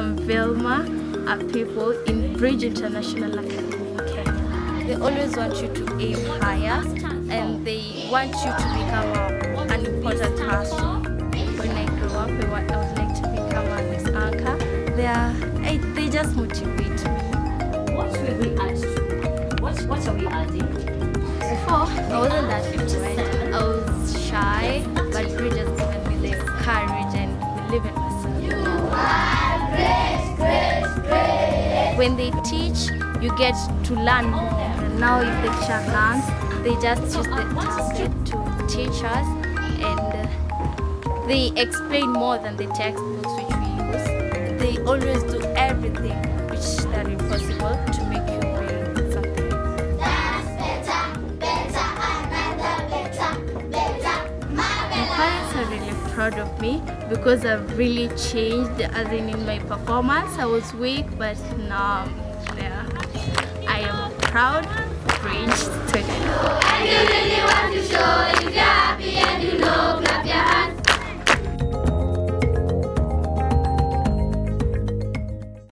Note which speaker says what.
Speaker 1: I'm Vilma people in Bridge International Academy in Kenya. They always want you to aim higher and they want you to become an important person. When I grew up, I would like to become a Miss Anchor. They, are, they just motivate me.
Speaker 2: What will we add to? What, what are we adding?
Speaker 1: Before, I wasn't that different. I was shy, but Bridge has given me the courage and believe in myself. When they teach, you get to learn. Now if the teacher learns, they just use the to teach us and uh, they explain more than the textbooks which we use. They always Parents are really proud of me because I've really changed as in in my performance. I was weak but now I'm. I am proud.
Speaker 3: And you